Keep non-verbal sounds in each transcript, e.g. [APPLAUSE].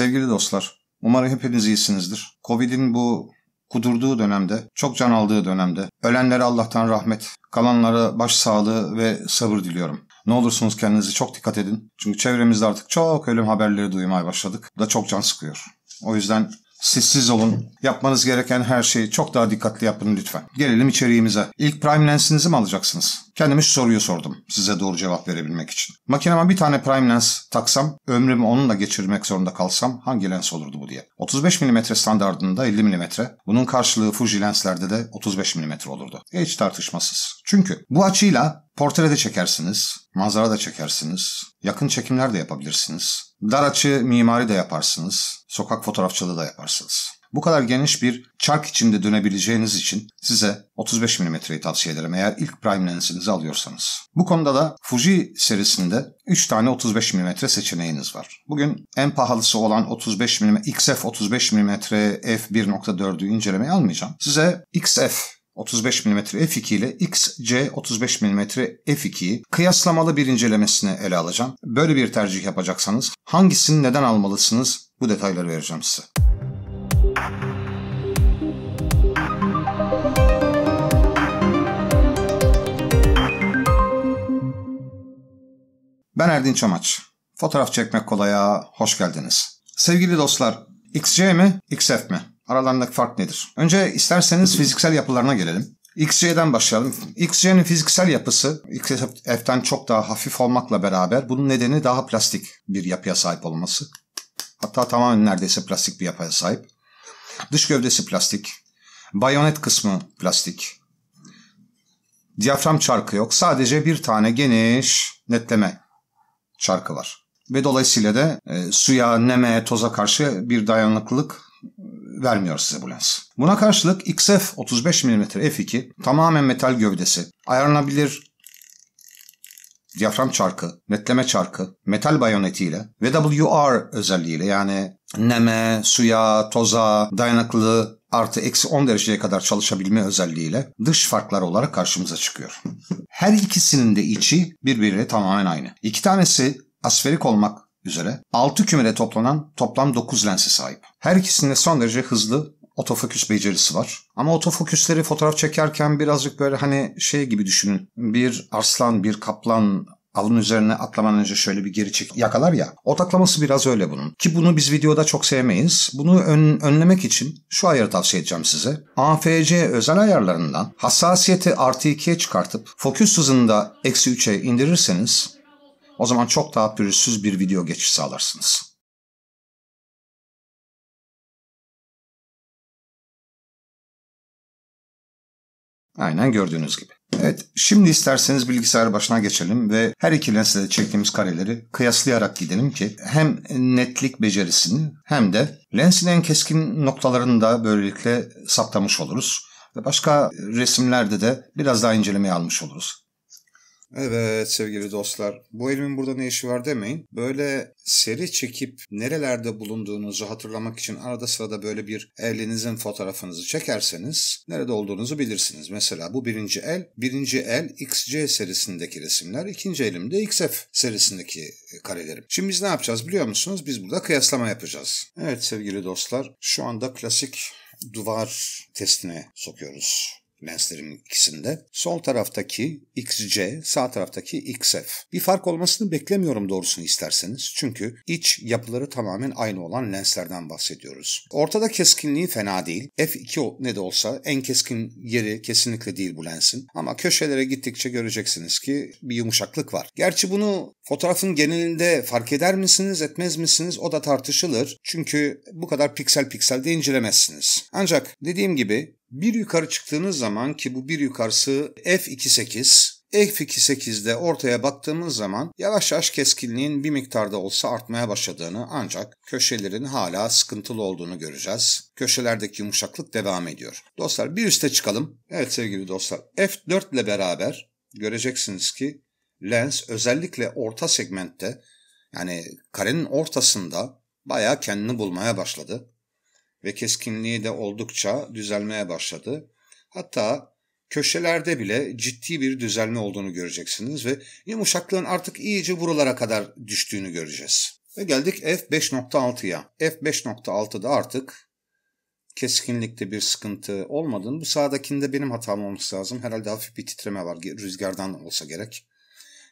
Sevgili dostlar, umarım hepiniz iyisinizdir. Covid'in bu kudurduğu dönemde, çok can aldığı dönemde, ölenlere Allah'tan rahmet, kalanlara baş sağlığı ve sabır diliyorum. Ne olursunuz kendinize çok dikkat edin. Çünkü çevremizde artık çok ölüm haberleri duymaya başladık. Bu da çok can sıkıyor. O yüzden Sessiz olun. Yapmanız gereken her şeyi çok daha dikkatli yapın lütfen. Gelelim içeriğimize. İlk Prime Lens'inizi mi alacaksınız? Kendime şu soruyu sordum size doğru cevap verebilmek için. Makineme bir tane Prime Lens taksam, ömrümü onunla geçirmek zorunda kalsam hangi lens olurdu bu diye. 35 mm standartında 50 mm. Bunun karşılığı Fuji lenslerde de 35 mm olurdu. Hiç tartışmasız. Çünkü bu açıyla portre de çekersiniz, manzara da çekersiniz, yakın çekimler de yapabilirsiniz. Dar açı mimari de yaparsınız, sokak fotoğrafçılığı da yaparsınız. Bu kadar geniş bir çark içinde dönebileceğiniz için size 35 mm'yi tavsiye ederim eğer ilk prime lensinizi alıyorsanız. Bu konuda da Fuji serisinde 3 tane 35 mm seçeneğiniz var. Bugün en pahalısı olan 35 mm XF 35 mm f1.4'ü incelemeye almayacağım. Size XF 35 mm f2 ile XC 35 mm f2'yi kıyaslamalı bir incelemesine ele alacağım. Böyle bir tercih yapacaksanız hangisini neden almalısınız bu detayları vereceğim size. Ben Erdinç Çamaç. Fotoğraf çekmek kolaya hoş geldiniz. Sevgili dostlar, XC mi, XF mi? Aralarındaki fark nedir? Önce isterseniz fiziksel yapılarına gelelim. XC'den başlayalım. XC'nin fiziksel yapısı XF'den çok daha hafif olmakla beraber bunun nedeni daha plastik bir yapıya sahip olması. Hatta tamamen neredeyse plastik bir yapıya sahip. Dış gövdesi plastik. Bayonet kısmı plastik. Diyafram çarkı yok. Sadece bir tane geniş netleme çarkı var. Ve dolayısıyla da e, suya, neme, toza karşı bir dayanıklılık vermiyor size bu lens. Buna karşılık XF 35 mm f2 tamamen metal gövdesi, ayarlanabilir diyafram çarkı, netleme çarkı, metal bayonetiyle ve WR özelliğiyle yani neme, suya, toza, dayanıklı artı eksi 10 dereceye kadar çalışabilme özelliğiyle dış farklar olarak karşımıza çıkıyor. [LAUGHS] Her ikisinin de içi birbiriyle tamamen aynı. İki tanesi asferik olmak üzere 6 kümede toplanan toplam 9 lensi sahip. Her ikisinde son derece hızlı otofoküs becerisi var. Ama otofoküsleri fotoğraf çekerken birazcık böyle hani şey gibi düşünün. Bir arslan, bir kaplan avın üzerine atlaman önce şöyle bir geri çek yakalar ya. Otaklaması biraz öyle bunun. Ki bunu biz videoda çok sevmeyiz. Bunu ön, önlemek için şu ayarı tavsiye edeceğim size. AFC özel ayarlarından hassasiyeti artı 2'ye çıkartıp fokus hızını da eksi 3'e indirirseniz o zaman çok daha pürüzsüz bir video geçiş sağlarsınız. Aynen gördüğünüz gibi. Evet, şimdi isterseniz bilgisayar başına geçelim ve her iki lensle çektiğimiz kareleri kıyaslayarak gidelim ki hem netlik becerisini hem de lensin en keskin noktalarını da böylelikle saptamış oluruz. Ve başka resimlerde de biraz daha incelemeye almış oluruz. Evet sevgili dostlar, bu elimin burada ne işi var demeyin. Böyle seri çekip nerelerde bulunduğunuzu hatırlamak için arada sırada böyle bir elinizin fotoğrafınızı çekerseniz nerede olduğunuzu bilirsiniz. Mesela bu birinci el, birinci el XC serisindeki resimler, ikinci elimde XF serisindeki karelerim. Şimdi biz ne yapacağız biliyor musunuz? Biz burada kıyaslama yapacağız. Evet sevgili dostlar, şu anda klasik duvar testine sokuyoruz lenslerin ikisinde. Sol taraftaki XC, sağ taraftaki XF. Bir fark olmasını beklemiyorum doğrusunu isterseniz. Çünkü iç yapıları tamamen aynı olan lenslerden bahsediyoruz. Ortada keskinliği fena değil. F2 ne de olsa en keskin yeri kesinlikle değil bu lensin. Ama köşelere gittikçe göreceksiniz ki bir yumuşaklık var. Gerçi bunu fotoğrafın genelinde fark eder misiniz, etmez misiniz o da tartışılır. Çünkü bu kadar piksel piksel de incelemezsiniz. Ancak dediğim gibi bir yukarı çıktığınız zaman ki bu bir yukarısı F2.8, F2.8'de ortaya baktığımız zaman yavaş yavaş keskinliğin bir miktarda olsa artmaya başladığını ancak köşelerin hala sıkıntılı olduğunu göreceğiz. Köşelerdeki yumuşaklık devam ediyor. Dostlar bir üste çıkalım. Evet sevgili dostlar F4 ile beraber göreceksiniz ki lens özellikle orta segmentte yani karenin ortasında bayağı kendini bulmaya başladı ve keskinliği de oldukça düzelmeye başladı. Hatta köşelerde bile ciddi bir düzelme olduğunu göreceksiniz ve yumuşaklığın artık iyice buralara kadar düştüğünü göreceğiz. Ve geldik f5.6'ya. f5.6'da artık keskinlikte bir sıkıntı olmadığını, bu sağdakinde benim hatam olması lazım. Herhalde hafif bir titreme var. Rüzgardan olsa gerek.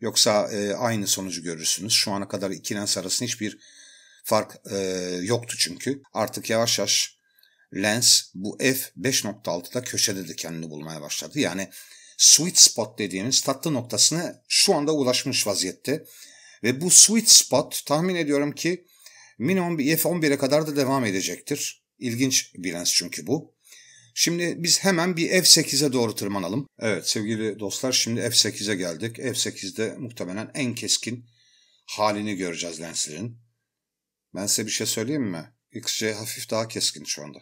Yoksa e, aynı sonucu görürsünüz. Şu ana kadar iki lens arasında hiçbir fark e, yoktu çünkü. Artık yavaş yavaş lens bu f5.6'da köşede de kendini bulmaya başladı. Yani sweet spot dediğimiz tatlı noktasına şu anda ulaşmış vaziyette. Ve bu sweet spot tahmin ediyorum ki minimum bir f11'e kadar da devam edecektir. İlginç bir lens çünkü bu. Şimdi biz hemen bir f8'e doğru tırmanalım. Evet sevgili dostlar şimdi f8'e geldik. f8'de muhtemelen en keskin halini göreceğiz lenslerin. Ben size bir şey söyleyeyim mi? XC hafif daha keskin şu anda.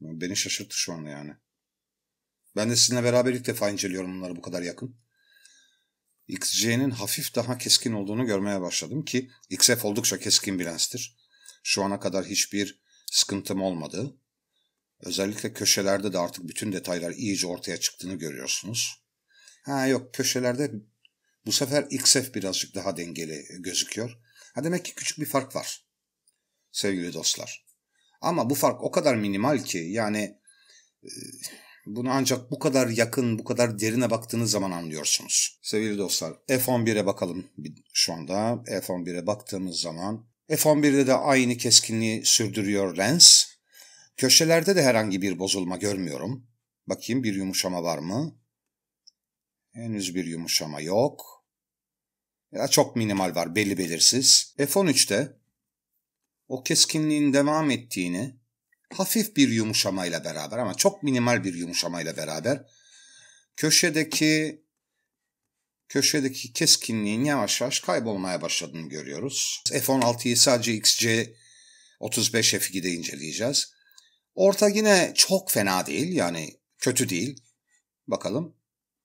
Beni şaşırttı şu anda yani. Ben de sizinle beraber ilk defa inceliyorum bunları bu kadar yakın. XC'nin hafif daha keskin olduğunu görmeye başladım ki XF oldukça keskin bir lenstir. Şu ana kadar hiçbir sıkıntım olmadı. Özellikle köşelerde de artık bütün detaylar iyice ortaya çıktığını görüyorsunuz. Ha yok köşelerde bu sefer XF birazcık daha dengeli gözüküyor. Ha demek ki küçük bir fark var. Sevgili dostlar. Ama bu fark o kadar minimal ki yani e, bunu ancak bu kadar yakın, bu kadar derine baktığınız zaman anlıyorsunuz. Sevgili dostlar, F11'e bakalım şu anda. F11'e baktığımız zaman F11'de de aynı keskinliği sürdürüyor lens. Köşelerde de herhangi bir bozulma görmüyorum. Bakayım bir yumuşama var mı? Henüz bir yumuşama yok. Ya çok minimal var, belli belirsiz. F13'te o keskinliğin devam ettiğini hafif bir yumuşamayla beraber ama çok minimal bir yumuşamayla beraber köşedeki köşedeki keskinliğin yavaş yavaş kaybolmaya başladığını görüyoruz. F16'yı sadece XC 35 F2'de inceleyeceğiz. Orta yine çok fena değil yani kötü değil. Bakalım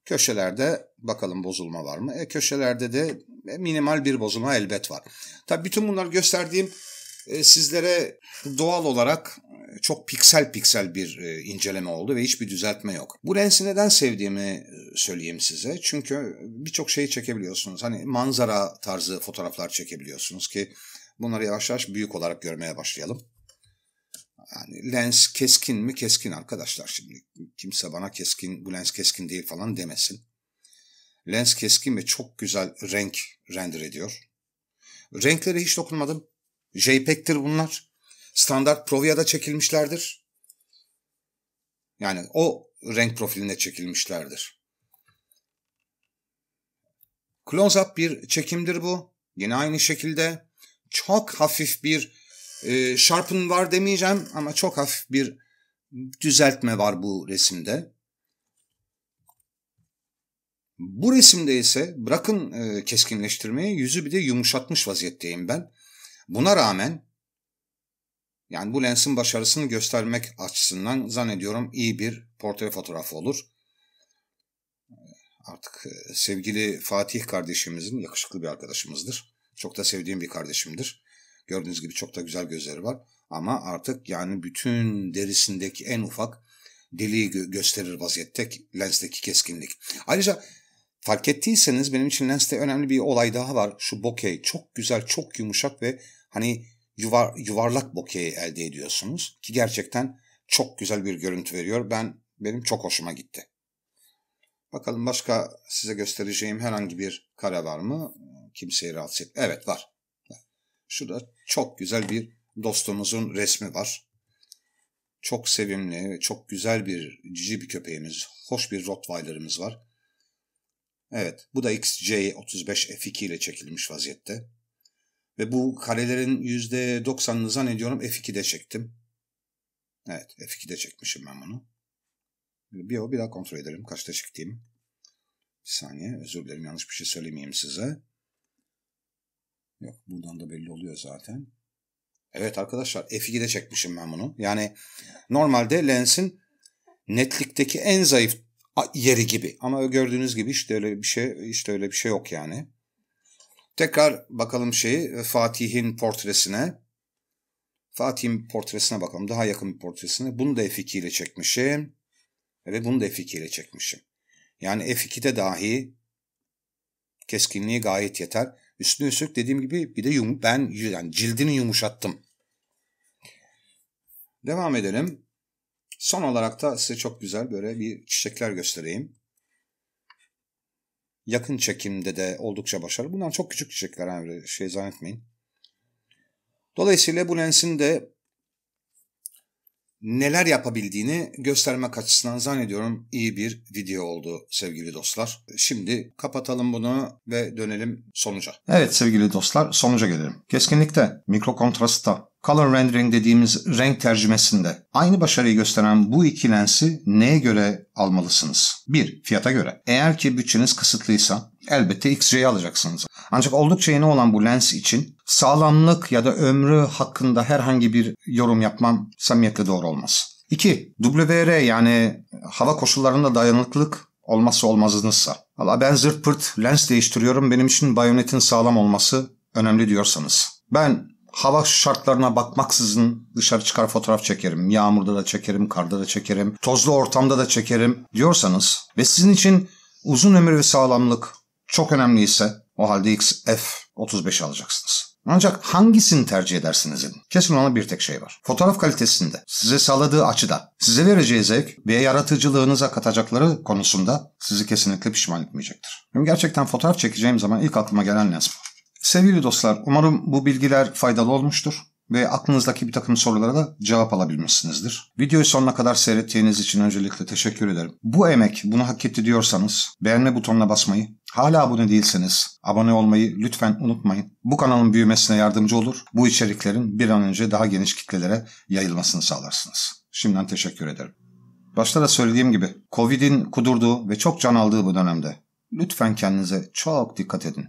köşelerde bakalım bozulma var mı? E, köşelerde de minimal bir bozulma elbet var. Tabii bütün bunlar gösterdiğim e, sizlere doğal olarak e, çok piksel piksel bir e, inceleme oldu ve hiçbir düzeltme yok. Bu lensi neden sevdiğimi söyleyeyim size. Çünkü birçok şeyi çekebiliyorsunuz. Hani manzara tarzı fotoğraflar çekebiliyorsunuz ki bunları yavaş yavaş büyük olarak görmeye başlayalım. Yani lens keskin mi? Keskin arkadaşlar şimdi. Kimse bana keskin, bu lens keskin değil falan demesin. Lens keskin ve çok güzel renk render ediyor. Renklere hiç dokunmadım. JPEG'tir bunlar. Standart Provia'da çekilmişlerdir. Yani o renk profilinde çekilmişlerdir. Close-up bir çekimdir bu. Yine aynı şekilde çok hafif bir e, sharpen var demeyeceğim ama çok hafif bir düzeltme var bu resimde. Bu resimde ise bırakın e, keskinleştirmeyi yüzü bir de yumuşatmış vaziyetteyim ben. Buna rağmen yani bu lensin başarısını göstermek açısından zannediyorum iyi bir portre fotoğrafı olur. Artık e, sevgili Fatih kardeşimizin yakışıklı bir arkadaşımızdır. Çok da sevdiğim bir kardeşimdir. Gördüğünüz gibi çok da güzel gözleri var. Ama artık yani bütün derisindeki en ufak deliği gö- gösterir vaziyette lensteki keskinlik. Ayrıca fark ettiyseniz benim için lenste önemli bir olay daha var. Şu bokeh çok güzel, çok yumuşak ve hani yuvar, yuvarlak bokeyi elde ediyorsunuz. Ki gerçekten çok güzel bir görüntü veriyor. Ben Benim çok hoşuma gitti. Bakalım başka size göstereceğim herhangi bir kare var mı? Kimseyi rahatsız et. Evet var. Şurada çok güzel bir dostumuzun resmi var. Çok sevimli, çok güzel bir cici bir köpeğimiz, hoş bir Rottweiler'ımız var. Evet, bu da XJ35 F2 ile çekilmiş vaziyette. Ve bu karelerin %90'ını zannediyorum F2'de çektim. Evet, F2'de çekmişim ben bunu. Bir o bir daha kontrol edelim kaçta çektiğimi. Bir saniye, özür dilerim yanlış bir şey söylemeyeyim size. Yok buradan da belli oluyor zaten. Evet arkadaşlar F2'de çekmişim ben bunu. Yani normalde lensin netlikteki en zayıf yeri gibi. Ama gördüğünüz gibi işte öyle bir şey işte öyle bir şey yok yani. Tekrar bakalım şeyi Fatih'in portresine. Fatih'in portresine bakalım. Daha yakın bir portresine. Bunu da F2 ile çekmişim. Ve bunu da F2 ile çekmişim. Yani F2'de dahi keskinliği gayet yeter. Üstüne üstlük dediğim gibi bir de yum, ben yani cildini yumuşattım. Devam edelim. Son olarak da size çok güzel böyle bir çiçekler göstereyim. Yakın çekimde de oldukça başarılı. Bunlar çok küçük çiçekler yani şey zannetmeyin. Dolayısıyla bu lensin de neler yapabildiğini göstermek açısından zannediyorum iyi bir video oldu sevgili dostlar. Şimdi kapatalım bunu ve dönelim sonuca. Evet sevgili dostlar sonuca gelelim. Keskinlikte, mikro kontrastta, color rendering dediğimiz renk tercümesinde aynı başarıyı gösteren bu iki lensi neye göre almalısınız? 1. Fiyata göre. Eğer ki bütçeniz kısıtlıysa elbette XJ'yi alacaksınız. Ancak oldukça yeni olan bu lens için sağlamlık ya da ömrü hakkında herhangi bir yorum yapmam samimiyetle doğru olmaz. 2. WR yani hava koşullarında dayanıklılık olmazsa olmazınızsa. Valla ben zırt pırt lens değiştiriyorum benim için bayonetin sağlam olması önemli diyorsanız. Ben hava şartlarına bakmaksızın dışarı çıkar fotoğraf çekerim. Yağmurda da çekerim, karda da çekerim, tozlu ortamda da çekerim diyorsanız ve sizin için uzun ömür ve sağlamlık çok önemliyse o halde XF35 alacaksınız. Ancak hangisini tercih edersinizin? Kesin olan bir tek şey var. Fotoğraf kalitesinde, size sağladığı açıda, size vereceği zevk ve yaratıcılığınıza katacakları konusunda sizi kesinlikle pişman etmeyecektir. Benim gerçekten fotoğraf çekeceğim zaman ilk aklıma gelen lens bu. Sevgili dostlar, umarım bu bilgiler faydalı olmuştur ve aklınızdaki bir takım sorulara da cevap alabilmişsinizdir. Videoyu sonuna kadar seyrettiğiniz için öncelikle teşekkür ederim. Bu emek bunu hak etti diyorsanız beğenme butonuna basmayı, hala abone değilseniz abone olmayı lütfen unutmayın. Bu kanalın büyümesine yardımcı olur. Bu içeriklerin bir an önce daha geniş kitlelere yayılmasını sağlarsınız. Şimdiden teşekkür ederim. Başta da söylediğim gibi Covid'in kudurduğu ve çok can aldığı bu dönemde lütfen kendinize çok dikkat edin.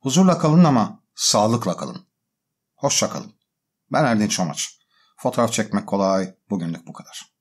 Huzurla kalın ama sağlıkla kalın. Hoşçakalın. Ben Erdinç Omaç. Fotoğraf çekmek kolay. Bugünlük bu kadar.